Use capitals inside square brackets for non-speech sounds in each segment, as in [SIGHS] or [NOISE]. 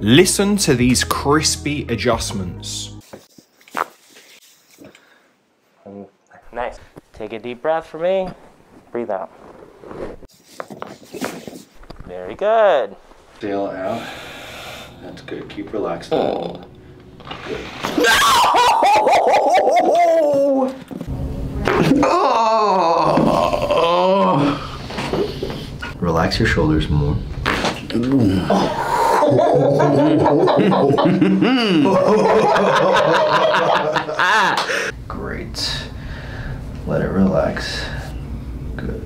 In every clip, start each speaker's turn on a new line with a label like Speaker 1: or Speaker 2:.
Speaker 1: Listen to these crispy adjustments.
Speaker 2: Nice. Take a deep breath for me. Breathe out. Very good.
Speaker 3: Exhale out. That's good. Keep relaxed. Good. Relax your shoulders more. [LAUGHS] Great. Let it relax. Good.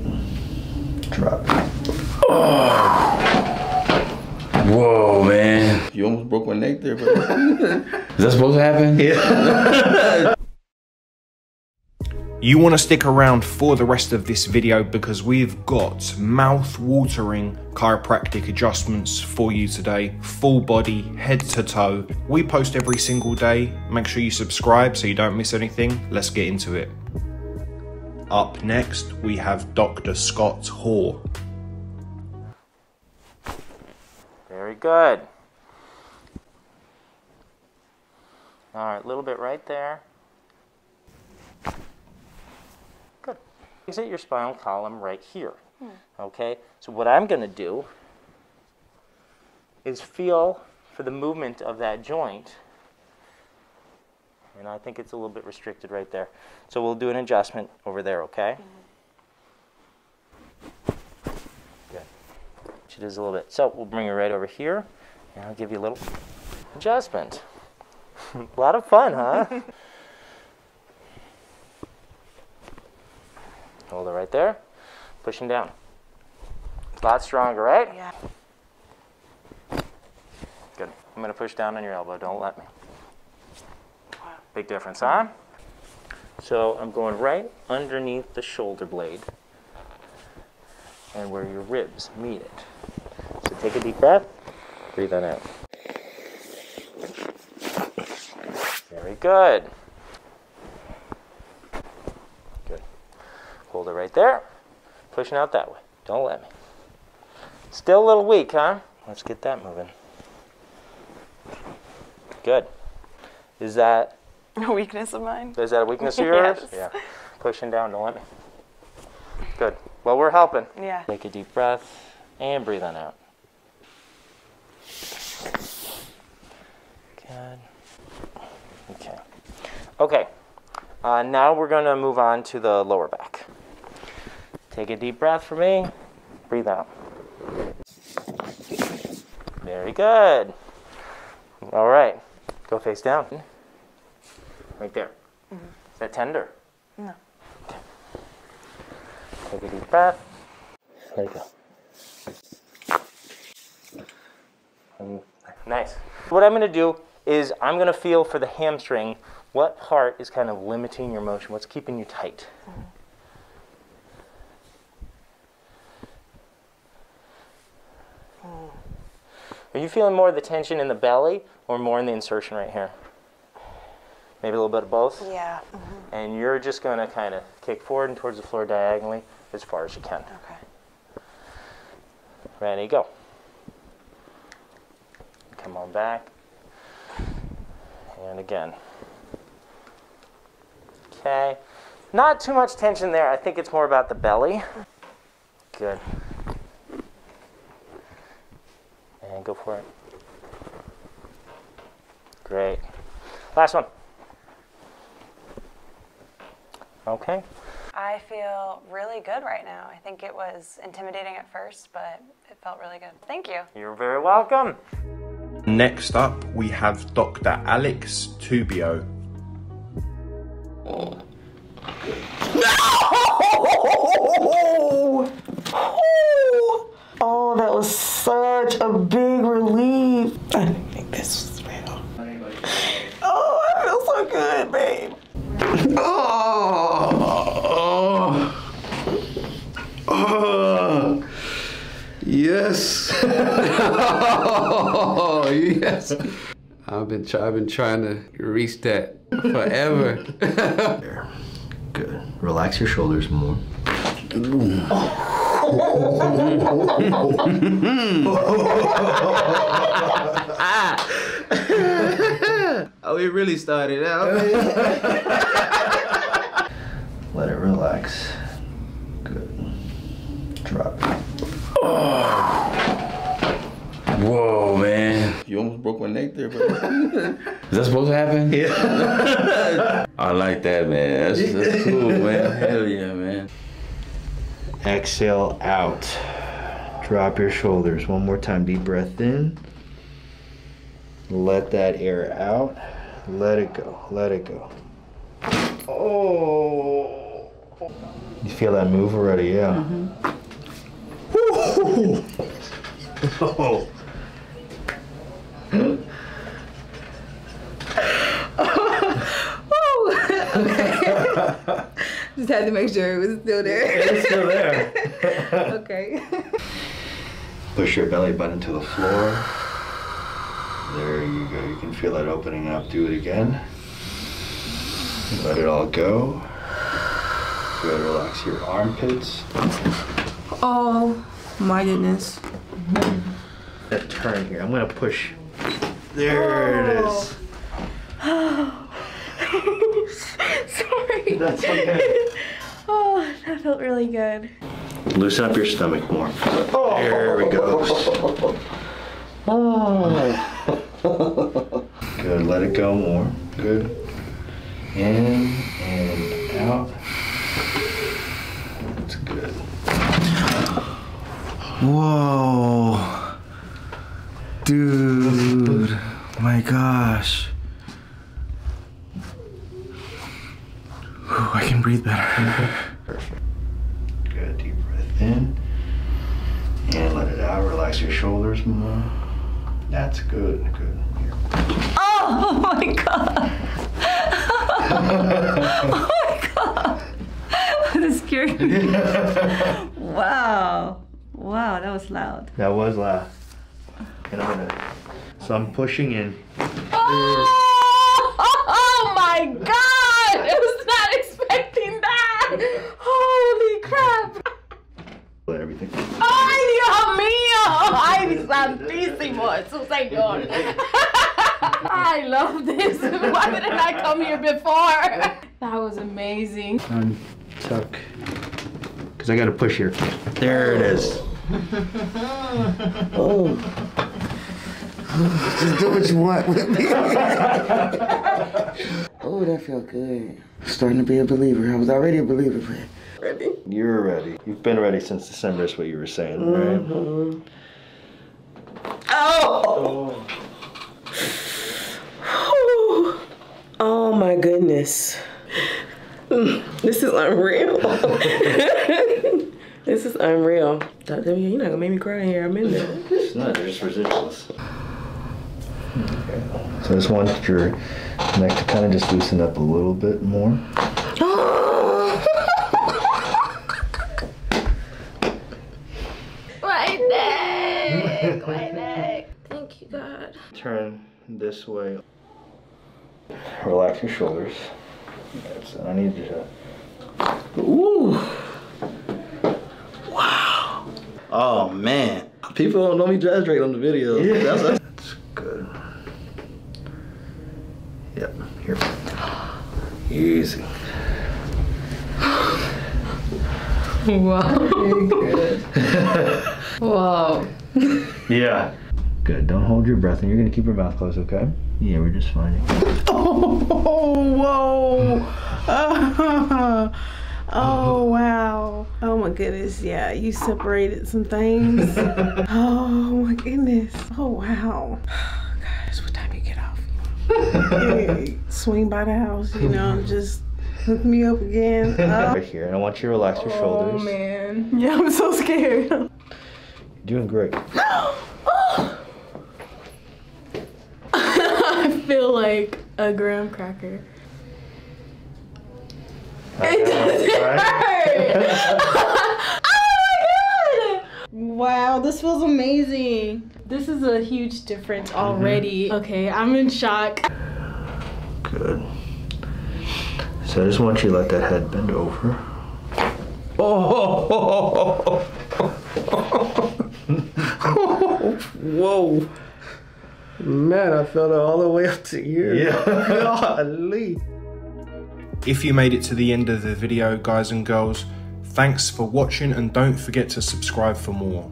Speaker 3: Drop it.
Speaker 4: Whoa, man.
Speaker 3: You almost broke my neck there, but
Speaker 4: Is that supposed to happen?
Speaker 3: yeah. [LAUGHS]
Speaker 1: You want to stick around for the rest of this video because we've got mouth-watering chiropractic adjustments for you today. Full body, head to toe. We post every single day. Make sure you subscribe so you don't miss anything. Let's get into it. Up next, we have Dr. Scott Hoare.
Speaker 2: Very good. All right, a little bit right there. Exit your spinal column right here. Hmm. Okay, so what I'm going to do is feel for the movement of that joint. And I think it's a little bit restricted right there. So we'll do an adjustment over there, okay? Mm-hmm. Good. It is a little bit. So we'll bring it right over here, and I'll give you a little adjustment. [LAUGHS] a lot of fun, huh? [LAUGHS] Hold it right there. Pushing down. It's a lot stronger, right?
Speaker 5: Yeah.
Speaker 2: Good. I'm going to push down on your elbow. Don't let me. Big difference, huh? So I'm going right underneath the shoulder blade and where your ribs meet it. So take a deep breath. Breathe on out. Very. Good. Hold it right there. Pushing out that way. Don't let me. Still a little weak, huh? Let's get that moving. Good. Is that
Speaker 5: A weakness of mine.
Speaker 2: is that a weakness of [LAUGHS] yours?
Speaker 5: Yes.
Speaker 2: Yeah. Pushing down, don't let me. Good. Well, we're helping.
Speaker 5: Yeah.
Speaker 2: Take a deep breath and breathe on out. Good. Okay. Okay. Uh, now we're going to move on to the lower back. Take a deep breath for me. Breathe out. Very good. All right. Go face down. Right there. Is that tender?
Speaker 5: No.
Speaker 2: Take a deep breath. There you go. Mm, Nice. What I'm going to do is I'm going to feel for the hamstring what part is kind of limiting your motion, what's keeping you tight. Are you feeling more of the tension in the belly or more in the insertion right here? Maybe a little bit of both?
Speaker 5: Yeah. mhm,
Speaker 2: And you're just going to kind of kick forward and towards the floor diagonally as far as you can.
Speaker 5: Okay.
Speaker 2: Ready, go. Come on back. And again. Okay. Not too much tension there. I think it's more about the belly. Good. And go for it. Great. Last one. Okay.
Speaker 5: I feel really good right now. I think it was intimidating at first, but it felt really good. Thank you.
Speaker 2: You're very welcome.
Speaker 1: Next up, we have Dr. Alex Tubio. [LAUGHS]
Speaker 6: Oh, that was such a big relief. I didn't think this was real. Oh, I feel so good, babe.
Speaker 3: Oh, oh, yes. Oh, yes.
Speaker 4: I've been try- I've been trying to reach that forever. [LAUGHS]
Speaker 3: Good. Relax your shoulders more. [LAUGHS]
Speaker 4: Oh, it really started out. [LAUGHS]
Speaker 3: Let it relax. Good. Drop it.
Speaker 4: Whoa, man.
Speaker 3: You almost broke my neck there, bro. [LAUGHS]
Speaker 4: Is that supposed to happen?
Speaker 3: yeah. [LAUGHS]
Speaker 4: I like that, man. That's, that's cool, man. Hell yeah, man.
Speaker 3: Exhale out. Drop your shoulders. One more time. Deep breath in. Let that air out. Let it go. Let it go. Oh. You feel that move already? Yeah. Woo! [LAUGHS] Oh. [LAUGHS]
Speaker 7: Just had to make sure it was still there.
Speaker 3: It's still there. [LAUGHS]
Speaker 7: okay.
Speaker 3: Push your belly button to the floor. There you go. You can feel it opening up. Do it again. Let it all go. Good. Relax your armpits.
Speaker 7: Oh my goodness.
Speaker 3: That turn here. I'm gonna push. There it is. [LAUGHS]
Speaker 7: Sorry.
Speaker 3: That's okay. [LAUGHS]
Speaker 7: Oh, that felt really good.
Speaker 3: Loosen up your stomach more. Oh. There we go. [LAUGHS] Oh. Good. Let it go more. Good. In and out. That's good.
Speaker 4: Whoa. Dude. My gosh. Whew, I can breathe better.
Speaker 3: Perfect. Good. Deep breath in. And let it out. Relax your shoulders more. That's good. Good. Here.
Speaker 7: Oh my god. [LAUGHS] oh my god. [LAUGHS] That scared me. [LAUGHS] wow. Wow, that was loud.
Speaker 3: That was loud. And I'm gonna. So I'm pushing in.
Speaker 7: Oh, oh my god! I was not expecting that! Holy crap!
Speaker 3: Let everything.
Speaker 7: ¡Ay, Dios mío! ¡Ay, santísimo! ¡Su señor! [LAUGHS] I love this. Why didn't I come here before? That was amazing.
Speaker 3: Untuck. Because I gotta push here. There it is. [LAUGHS]
Speaker 6: Just do what you want with me. [LAUGHS] oh, that felt good. Starting to be a believer. I was already a believer, but ready.
Speaker 3: You're ready. You've been ready since December, is what you were saying, right?
Speaker 6: Oh! Oh [SIGHS] Oh my goodness. Mm, [SIGHS] This is unreal. [LAUGHS] this is unreal. Dr. W, You're not gonna make me cry here. I'm in there.
Speaker 3: It's not, they're just residuals. Okay. So I just want your neck to kind of just loosen up a little bit more. [LAUGHS]
Speaker 7: My neck! My neck! Thank you, God.
Speaker 3: Turn this way. Relax your shoulders. That's, I need you to.
Speaker 4: Ooh. Wow. Oh man. People don't know me dress right on the video. That's, that's
Speaker 3: That's good. Yep, here. Easy.
Speaker 7: Whoa. [LAUGHS] [LAUGHS]
Speaker 3: Yeah. Good. Don't hold your breath, and you're gonna keep your mouth closed, okay? Yeah, we're just fine. [LAUGHS]
Speaker 6: Oh, whoa. oh, wow. Oh, my goodness. Yeah, you separated some things. oh, my goodness. Oh, wow. [SIGHS] Gosh, what time you get off? Yeah, [LAUGHS] Swing by the house, you know, just hook me up again. Oh, [LAUGHS]
Speaker 3: Right uh, here, and I want you to relax your oh, shoulders.
Speaker 6: Oh man. Yeah, I'm so scared.
Speaker 3: You're doing great. [GASPS]
Speaker 7: I feel like a graham cracker. It doesn't hurt! [LAUGHS] oh my god! Wow, this feels amazing. This is a huge difference mhm. already. Okay, I'm in shock.
Speaker 3: Good. So I just want you to let that head bend over. Oh! [LAUGHS]
Speaker 4: Whoa.
Speaker 8: Man, I felt it all the way up to here.
Speaker 3: Yeah. [LAUGHS]
Speaker 8: Golly.
Speaker 1: If you made it to the end of the video, guys and girls, thanks for watching and don't forget to subscribe for more.